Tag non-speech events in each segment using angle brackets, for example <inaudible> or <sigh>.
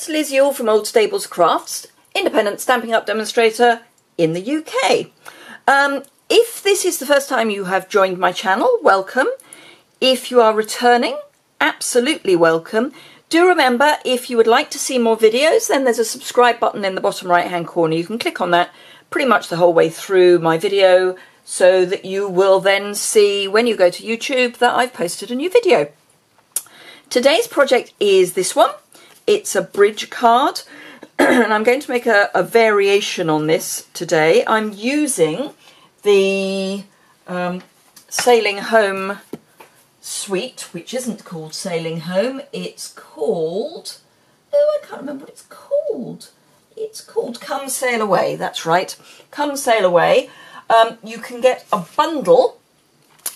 It's Liz Yuille from Old Stables Crafts, independent Stampin' Up demonstrator in the UK. Um, if this is the first time you have joined my channel, welcome. If you are returning, absolutely welcome. Do remember, if you would like to see more videos, then there's a subscribe button in the bottom right hand corner. You can click on that pretty much the whole way through my video so that you will then see when you go to YouTube that I've posted a new video. Today's project is this one. It's a bridge card <clears throat> and I'm going to make a, a, variation on this today. I'm using the um, Sailing Home suite, which isn't called Sailing Home. It's called... Oh, I can't remember what it's called. It's called Come Sail Away. That's right. Come Sail Away. Um, you can get a bundle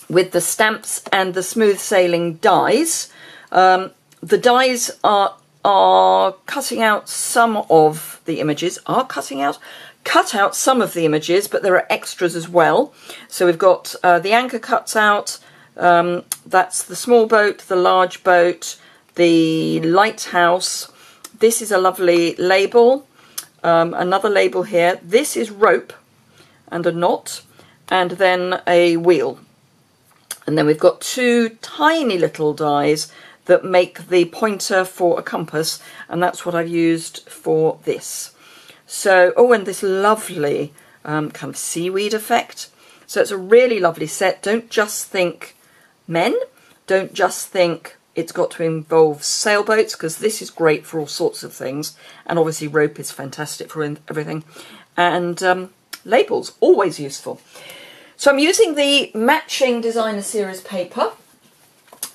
with the stamps and the smooth sailing dies. Um, the dies are are cutting out some of the images, are cutting out, cut out some of the images, but there are extras as well. So we've got uh, the anchor cuts out, um, that's the small boat, the large boat, the lighthouse. This is a lovely label, um, another label here. This is rope and a knot, and then a wheel. And then we've got two tiny little dies that make the pointer for a compass and that's what I've used for this. So, oh and this lovely um, kind of seaweed effect. So it's a really lovely set. Don't just think men, don't just think it's got to involve sailboats because this is great for all sorts of things and obviously rope is fantastic for everything and um, labels always useful. So I'm using the matching designer series paper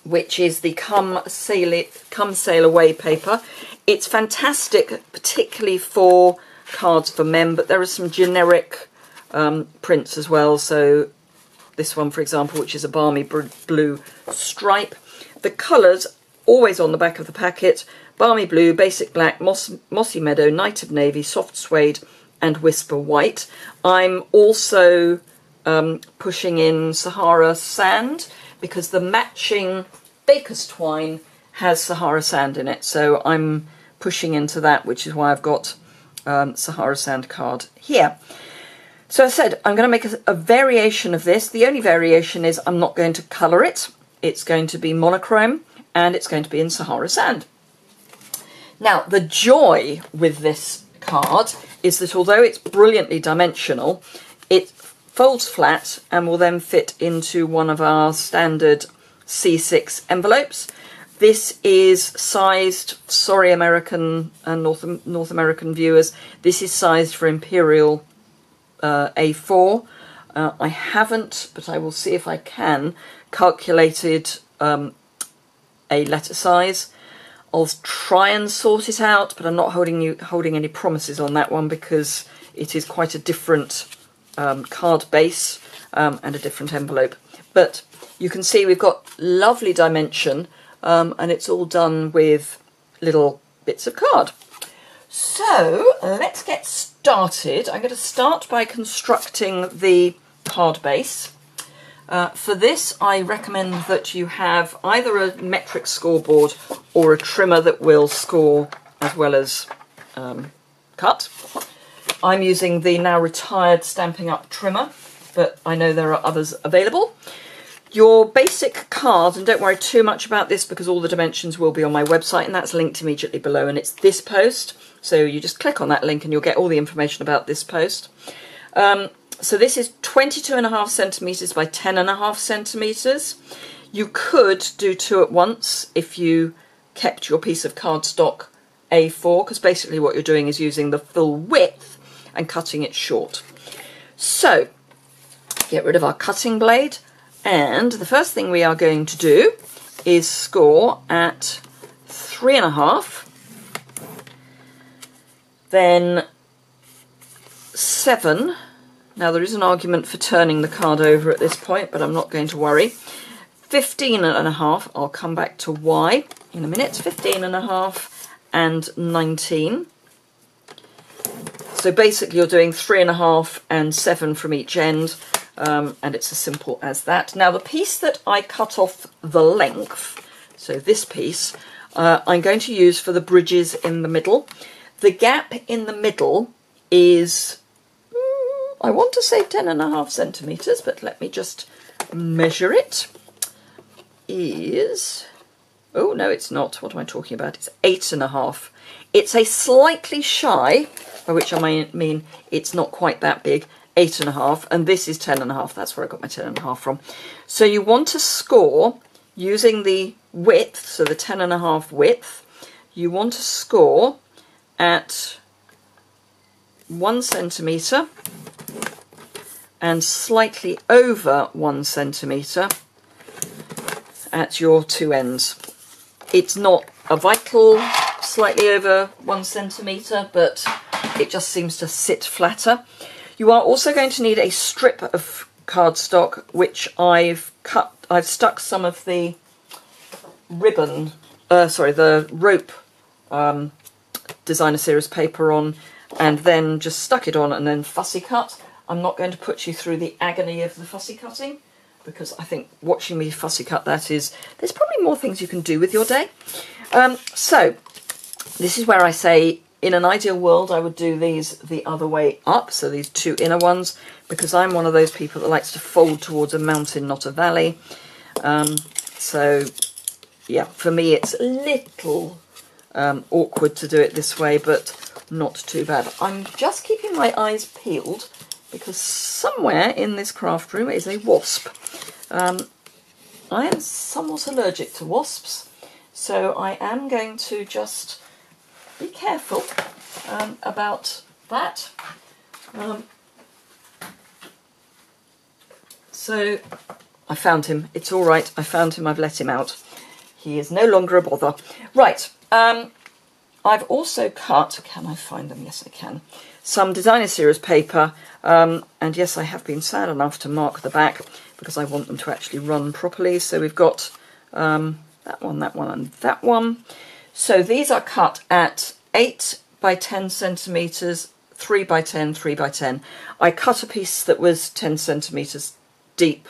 which is the Come Sail, it, Come Sail Away paper. It's fantastic, particularly for cards for men, but there are some generic um, prints as well. So this one, for example, which is a balmy blue stripe. The colours, always on the back of the packet, balmy blue, basic black, moss, mossy meadow, night of navy, soft suede, and whisper white. I'm also um, pushing in Sahara sand because the matching baker's twine has Sahara sand in it. So I'm pushing into that, which is why I've got um, Sahara sand card here. So I said I'm going to make a, a, variation of this. The only variation is I'm not going to colour it. It's going to be monochrome and it's going to be in Sahara sand. Now the joy with this card is that although it's brilliantly dimensional, it folds flat and will then fit into one of our standard C6 envelopes. This is sized, sorry American and North, North American viewers, this is sized for Imperial uh, A4. Uh, I haven't, but I will see if I can, calculated um, a letter size. I'll try and sort it out, but I'm not holding you holding any promises on that one because it is quite a different um, card base um, and a different envelope. But you can see we've got lovely dimension um, and it's all done with little bits of card. So let's get started. I'm going to start by constructing the card base. Uh, for this, I recommend that you have either a metric scoreboard or a trimmer that will score as well as um, cut. I'm using the now retired Stampin' Up trimmer, but I know there are others available. Your basic card, and don't worry too much about this because all the dimensions will be on my website and that's linked immediately below and it's this post. So you just click on that link and you'll get all the information about this post. Um, so this is 22 and a half centimetres by 10 and a half centimetres. You could do two at once if you kept your piece of cardstock A4 because basically what you're doing is using the full width and cutting it short. So get rid of our cutting blade and the first thing we are going to do is score at three and a half, then seven. Now there is an argument for turning the card over at this point, but I'm not going to worry. 15 and a half, I'll come back to why in a minute. 15 and a half and 19. So basically you're doing three and a half and seven from each end um, and it's as simple as that. Now the piece that I cut off the length, so this piece, uh, I'm going to use for the bridges in the middle. The gap in the middle is, mm, I want to say 10 and a half centimetres, but let me just measure it. Is, oh no it's not, what am I talking about? It's eight and a half. It's a slightly shy, by which I mean it's not quite that big, eight and a half, and this is ten and a half. That's where I got my ten and a half from. So you want to score using the width, so the ten and a half width, you want to score at one centimetre and slightly over one centimetre at your two ends. It's not a vital slightly over one centimetre, but it just seems to sit flatter. You are also going to need a strip of cardstock, which I've cut, I've stuck some of the ribbon, uh, sorry, the rope um, designer series paper on, and then just stuck it on and then fussy cut. I'm not going to put you through the agony of the fussy cutting because I think watching me fussy cut that is, there's probably more things you can do with your day. Um, so this is where I say in an ideal world, I would do these the other way up, so these two inner ones, because I'm one of those people that likes to fold towards a mountain, not a valley. Um, so, yeah, for me it's a little um, awkward to do it this way, but not too bad. I'm just keeping my eyes peeled because somewhere in this craft room is a wasp. Um, I am somewhat allergic to wasps, so I am going to just be careful um, about that. Um, so I found him. It's all right. I found him. I've let him out. He is no longer a bother. Right. Um, I've also cut, can I find them? Yes, I can. Some designer series paper. Um, and yes, I have been sad enough to mark the back because I want them to actually run properly. So we've got um, that one, that one, and that one. So these are cut at 8 by 10 centimetres, 3 by 10, 3 by 10. I cut a piece that was 10 centimetres deep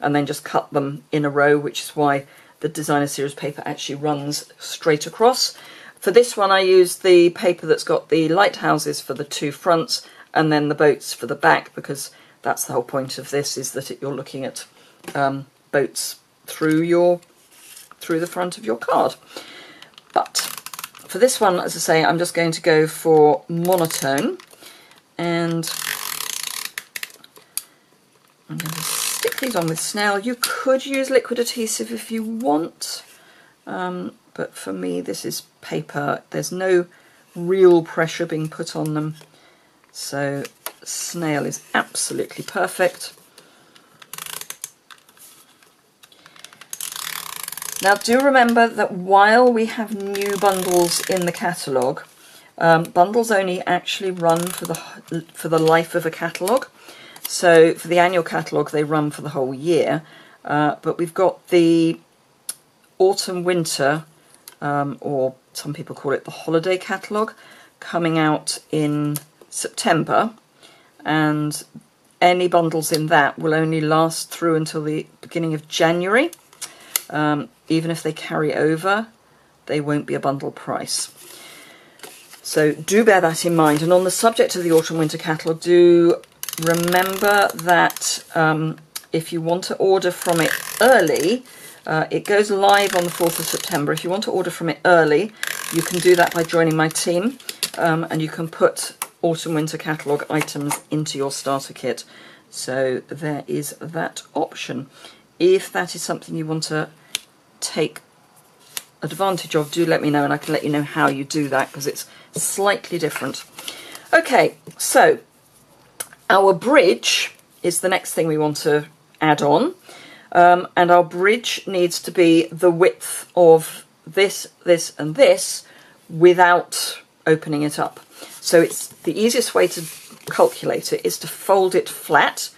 and then just cut them in a row, which is why the designer series paper actually runs straight across. For this one I used the paper that's got the lighthouses for the two fronts and then the boats for the back because that's the whole point of this is that it, you're looking at um, boats through your through the front of your card. But for this one, as I say, I'm just going to go for monotone and I'm going to stick these on with snail. You could use liquid adhesive if you want, um, but for me this is paper. There's no real pressure being put on them, so snail is absolutely perfect. Now do remember that while we have new bundles in the catalogue, um, bundles only actually run for the for the life of a catalogue. So for the annual catalogue they run for the whole year, uh, but we've got the autumn winter, um, or some people call it the holiday catalogue, coming out in September, and any bundles in that will only last through until the beginning of January. Um, even if they carry over, they won't be a bundle price. So do bear that in mind. And on the subject of the autumn winter catalogue, do remember that um, if you want to order from it early, uh, it goes live on the 4th of September. If you want to order from it early, you can do that by joining my team um, and you can put autumn winter catalogue items into your starter kit. So there is that option. If that is something you want to take advantage of, do let me know and I can let you know how you do that because it's slightly different. Okay, so our bridge is the next thing we want to add on. Um, and our bridge needs to be the width of this, this and this without opening it up. So it's the easiest way to calculate it is to fold it flat.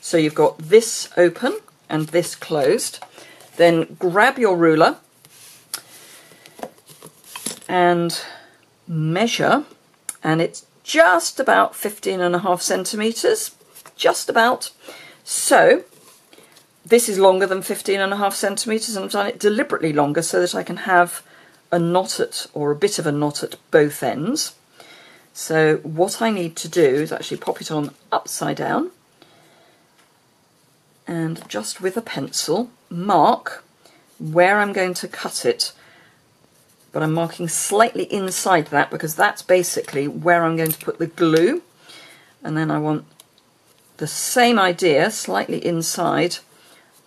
So you've got this open and this closed. Then grab your ruler and measure, and it's just about 15 and a half centimetres, just about. So this is longer than 15 and a half centimetres, and I've done it deliberately longer so that I can have a knot at, or a bit of a knot at both ends. So what I need to do is actually pop it on upside down and just with a pencil mark where I'm going to cut it but I'm marking slightly inside that because that's basically where I'm going to put the glue and then I want the same idea slightly inside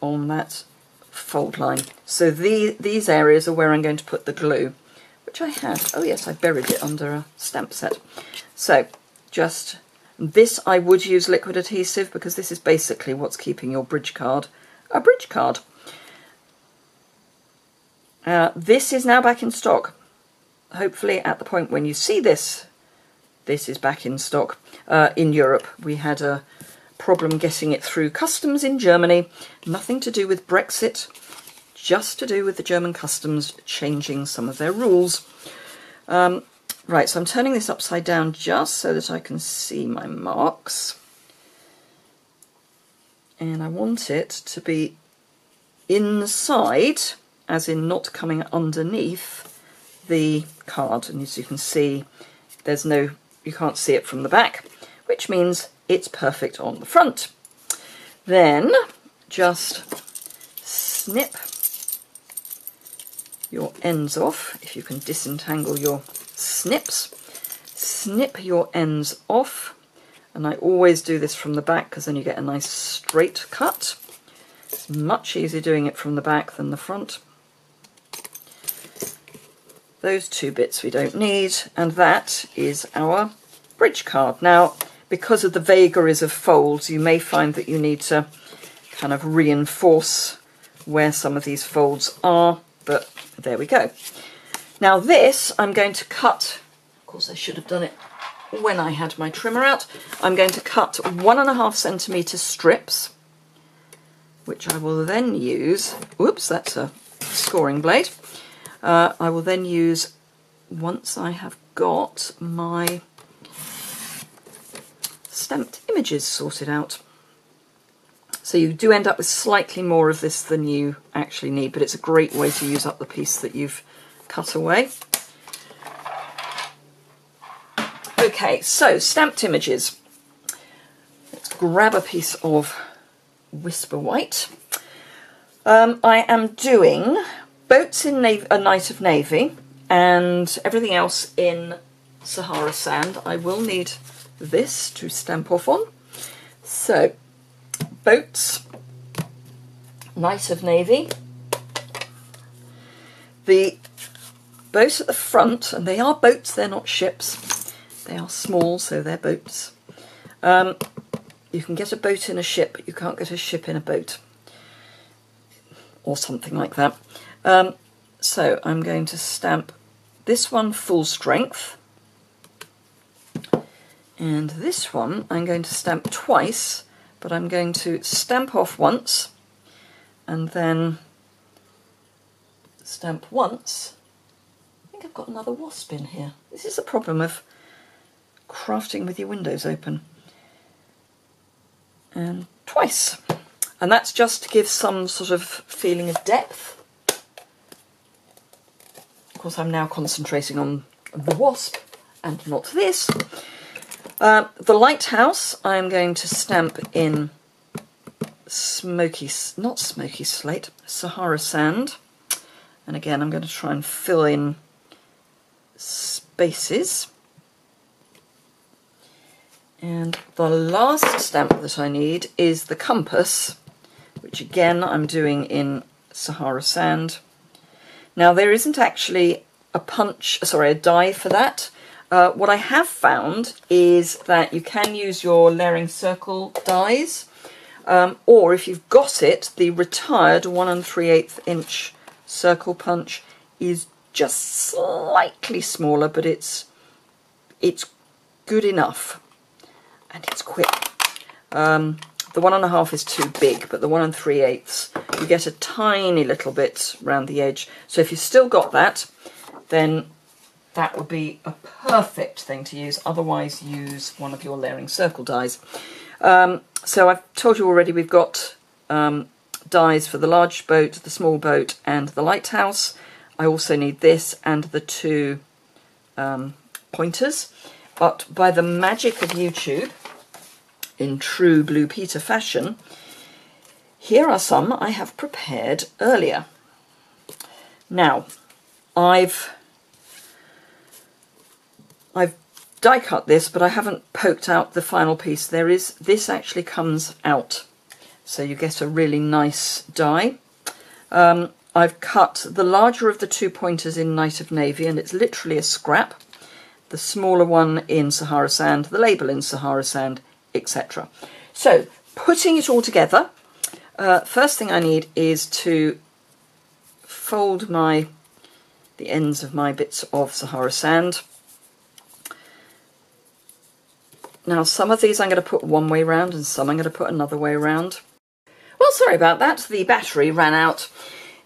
on that fold line. So the, these areas are where I'm going to put the glue, which I had. Oh yes, I buried it under a stamp set. So just this I would use liquid adhesive because this is basically what's keeping your bridge card a bridge card. Uh, this is now back in stock. Hopefully at the point when you see this, this is back in stock. Uh, in Europe, we had a problem getting it through customs in Germany. Nothing to do with Brexit, just to do with the German customs changing some of their rules. Um, right, so I'm turning this upside down just so that I can see my marks. And I want it to be inside, as in not coming underneath the card. And as you can see, there's no, you can't see it from the back, which means it's perfect on the front. Then just snip your ends off, if you can disentangle your snips. Snip your ends off, and I always do this from the back because then you get a nice straight cut. It's much easier doing it from the back than the front. Those two bits we don't need, and that is our bridge card. Now, because of the vagaries of folds, you may find that you need to kind of reinforce where some of these folds are, but there we go. Now this I'm going to cut, of course I should have done it when I had my trimmer out, I'm going to cut one and a half centimetre strips, which I will then use, whoops, that's a scoring blade, uh, I will then use once I have got my stamped images sorted out. So you do end up with slightly more of this than you actually need, but it's a great way to use up the piece that you've cut away. Okay, so stamped images. Let's grab a piece of Whisper White. Um, I am doing boats in a Night of Navy and everything else in Sahara Sand. I will need this to stamp off on. So, boats, Night of Navy. The boat at the front, and they are boats, they're not ships. They are small, so they're boats. Um, you can get a boat in a ship, but you can't get a ship in a boat. Or something like that. Um, so I'm going to stamp this one full strength and this one I'm going to stamp twice, but I'm going to stamp off once and then stamp once. Think I've got another wasp in here. This is the problem of crafting with your windows open. And twice. And that's just to give some sort of feeling of depth. Of course, I'm now concentrating on the wasp and not this. Uh, the lighthouse I'm going to stamp in smoky, not smoky slate, Sahara sand. And again, I'm going to try and fill in spaces. And the last stamp that I need is the compass, which again I'm doing in Sahara sand. Now there isn't actually a punch, sorry, a die for that. Uh, what I have found is that you can use your layering circle dies, um, or if you've got it, the retired 1 and 3 8 inch circle punch is just slightly smaller, but it's it's good enough and it's quick. Um, the one and a half is too big, but the one and three eighths, you get a tiny little bit around the edge. So if you've still got that, then that would be a perfect thing to use. Otherwise, use one of your layering circle dies. Um, so I've told you already we've got um, dies for the large boat, the small boat, and the lighthouse. I also need this and the two um, pointers. But by the magic of YouTube, in true Blue Peter fashion, here are some I have prepared earlier. Now, I've I've die cut this, but I haven't poked out the final piece. There is this actually comes out, so you get a really nice die. Um, I've cut the larger of the two pointers in Night of Navy, and it's literally a scrap. The smaller one in Sahara Sand, the label in Sahara Sand, etc. So, putting it all together, uh, first thing I need is to fold my the ends of my bits of Sahara Sand. Now, some of these I'm going to put one way round and some I'm going to put another way round. Well, sorry about that. The battery ran out.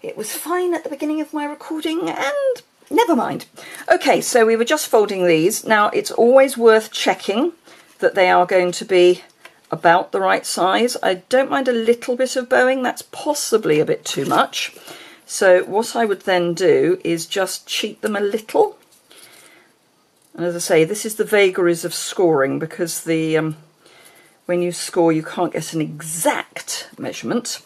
It was fine at the beginning of my recording and never mind. Okay, so we were just folding these. Now, it's always worth checking that they are going to be about the right size. I don't mind a little bit of bowing. That's possibly a bit too much. So what I would then do is just cheat them a little. And as I say, this is the vagaries of scoring because the um, when you score you can't get an exact measurement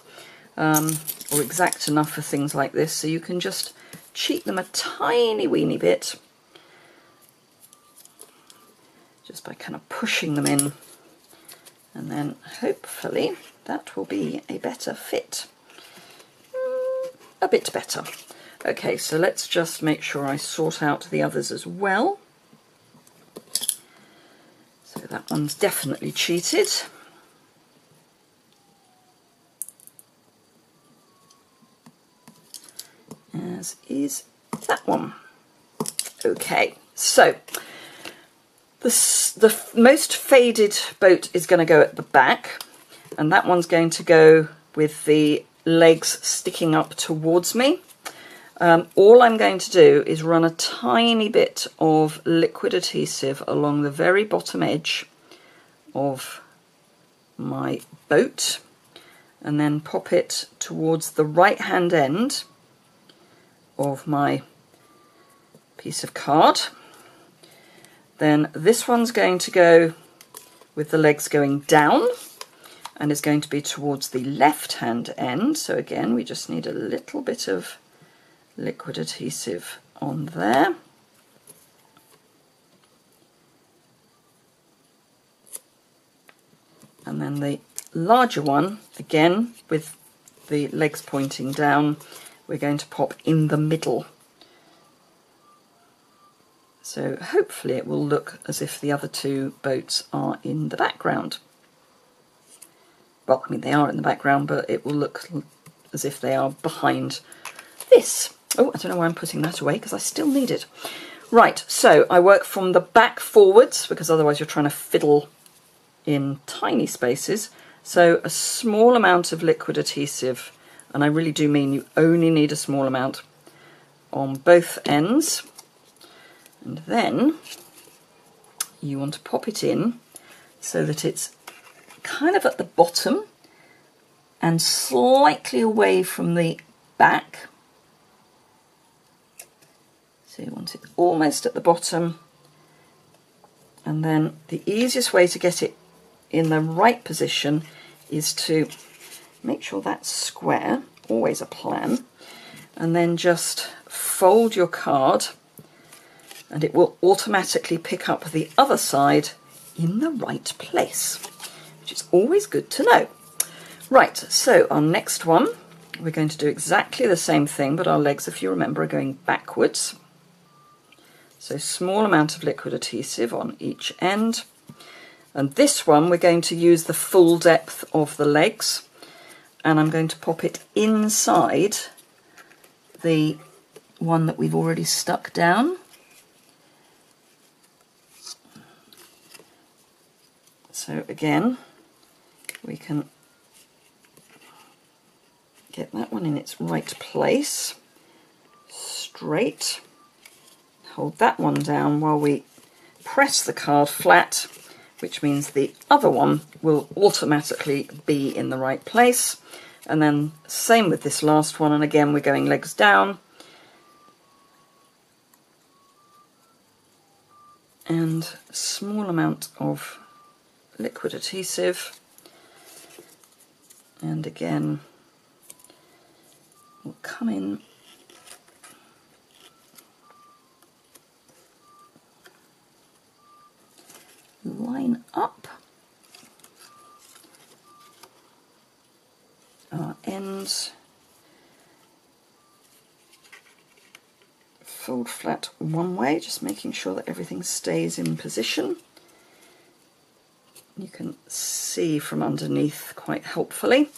um, or exact enough for things like this. So you can just cheat them a tiny weeny bit just by kind of pushing them in and then hopefully that will be a better fit. Mm, a bit better. Okay, so let's just make sure I sort out the others as well. So that one's definitely cheated. Is that one. Okay, so the, the most faded boat is going to go at the back and that one's going to go with the legs sticking up towards me. Um, all I'm going to do is run a tiny bit of liquid adhesive along the very bottom edge of my boat and then pop it towards the right hand end of my piece of card. Then this one's going to go with the legs going down and is going to be towards the left hand end. So again, we just need a little bit of liquid adhesive on there. And then the larger one, again, with the legs pointing down, we're going to pop in the middle. So hopefully it will look as if the other two boats are in the background. Well, I mean, they are in the background, but it will look as if they are behind this. Oh, I don't know why I'm putting that away because I still need it. Right, so I work from the back forwards because otherwise you're trying to fiddle in tiny spaces. So a small amount of liquid adhesive and I really do mean you only need a small amount on both ends. And then you want to pop it in so that it's kind of at the bottom and slightly away from the back. So you want it almost at the bottom. And then the easiest way to get it in the right position is to make sure that's square, always a plan, and then just fold your card and it will automatically pick up the other side in the right place, which is always good to know. Right, so our next one, we're going to do exactly the same thing, but our legs, if you remember, are going backwards. So small amount of liquid adhesive on each end. And this one, we're going to use the full depth of the legs and I'm going to pop it inside the one that we've already stuck down. So again, we can get that one in its right place, straight, hold that one down while we press the card flat, which means the other one will automatically be in the right place. And then same with this last one. And again, we're going legs down. And small amount of liquid adhesive. And again, we'll come in line up. Our ends fold flat one way just making sure that everything stays in position. You can see from underneath quite helpfully.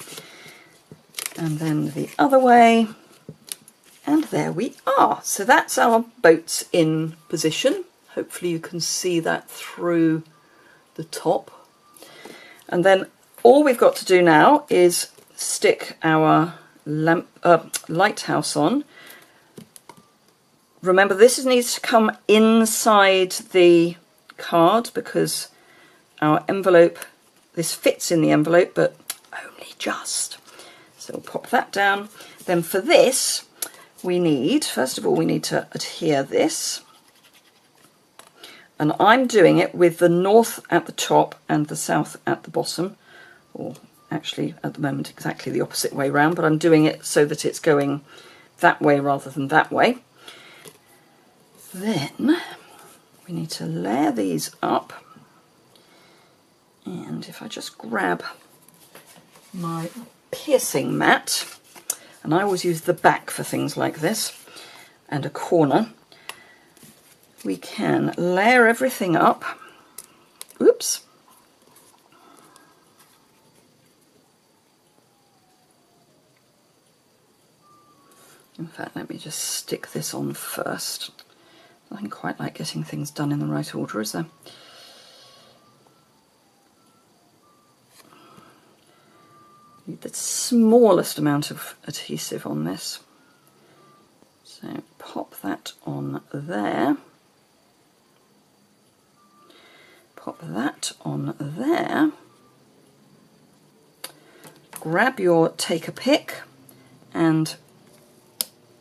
And then the other way. And there we are. So that's our boats in position. Hopefully you can see that through the top. And then all we've got to do now is stick our lamp, uh, lighthouse on. Remember this needs to come inside the card because our envelope, this fits in the envelope but only just. So we'll pop that down. Then for this we need, first of all we need to adhere this and I'm doing it with the north at the top and the south at the bottom. Or actually at the moment exactly the opposite way round but I'm doing it so that it's going that way rather than that way. Then we need to layer these up. And if I just grab my piercing mat and I always use the back for things like this and a corner we can layer everything up. Oops. In fact, let me just stick this on first. I don't quite like getting things done in the right order, is there? Need the smallest amount of adhesive on this. So pop that on there. Pop that on there. Grab your take a pick and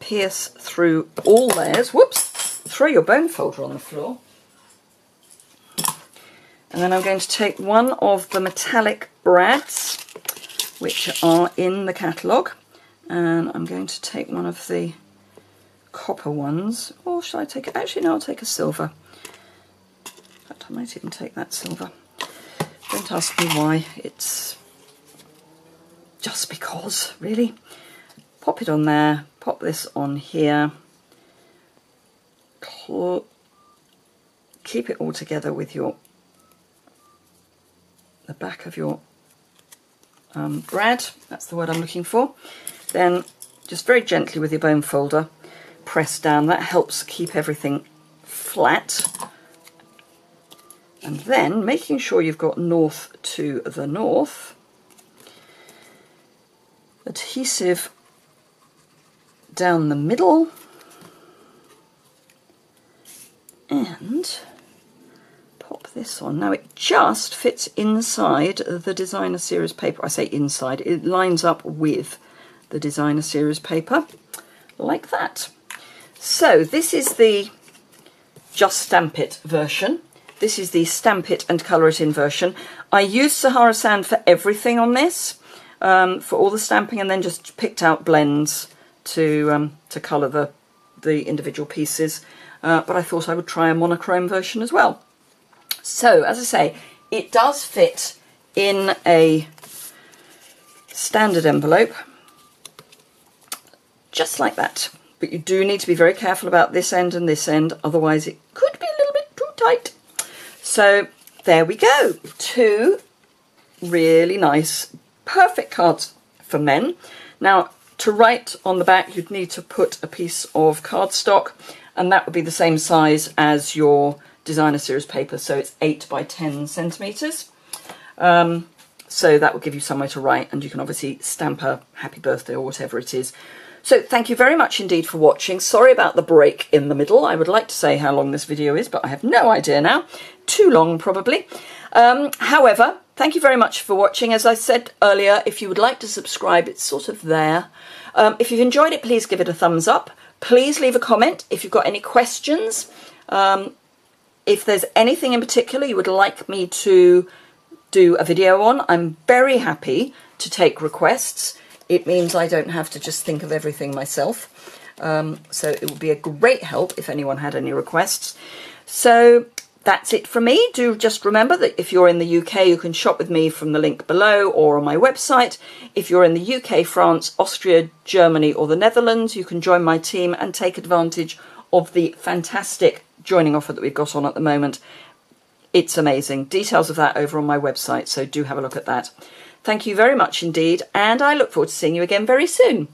pierce through all layers. Whoops! Throw your bone folder on the floor. And then I'm going to take one of the metallic brads, which are in the catalogue, and I'm going to take one of the copper ones, or shall I take it? Actually, no, I'll take a silver. I might even take that silver. Don't ask me why, it's just because, really. Pop it on there, pop this on here. keep it all together with your the back of your um, that's the word I'm looking for. Then just very gently with your bone folder, press down. That helps keep everything flat and then making sure you've got north to the north, adhesive down the middle, and pop this on. Now it just fits inside the designer series paper. I say inside, it lines up with the designer series paper like that. So this is the Just Stamp It version. This is the Stamp It and Colour It In version. I used Sahara Sand for everything on this, um, for all the stamping, and then just picked out blends to um, to colour the, the individual pieces. Uh, but I thought I would try a monochrome version as well. So, as I say, it does fit in a standard envelope, just like that. But you do need to be very careful about this end and this end, otherwise it could be a little bit too tight. So there we go. Two really nice, perfect cards for men. Now, to write on the back, you'd need to put a piece of cardstock, and that would be the same size as your designer series paper, so it's 8 by 10 centimetres. Um, so that will give you somewhere to write, and you can obviously stamp a happy birthday or whatever it is so thank you very much indeed for watching. Sorry about the break in the middle. I would like to say how long this video is, but I have no idea now. Too long, probably. Um, however, thank you very much for watching. As I said earlier, if you would like to subscribe, it's sort of there. Um, if you've enjoyed it, please give it a thumbs up. Please leave a comment if you've got any questions. Um, if there's anything in particular you would like me to do a video on, I'm very happy to take requests. It means I don't have to just think of everything myself. Um, so it would be a great help if anyone had any requests. So that's it from me. Do just remember that if you're in the UK, you can shop with me from the link below or on my website. If you're in the UK, France, Austria, Germany, or the Netherlands, you can join my team and take advantage of the fantastic joining offer that we've got on at the moment. It's amazing. Details of that over on my website, so do have a look at that. Thank you very much indeed, and I look forward to seeing you again very soon.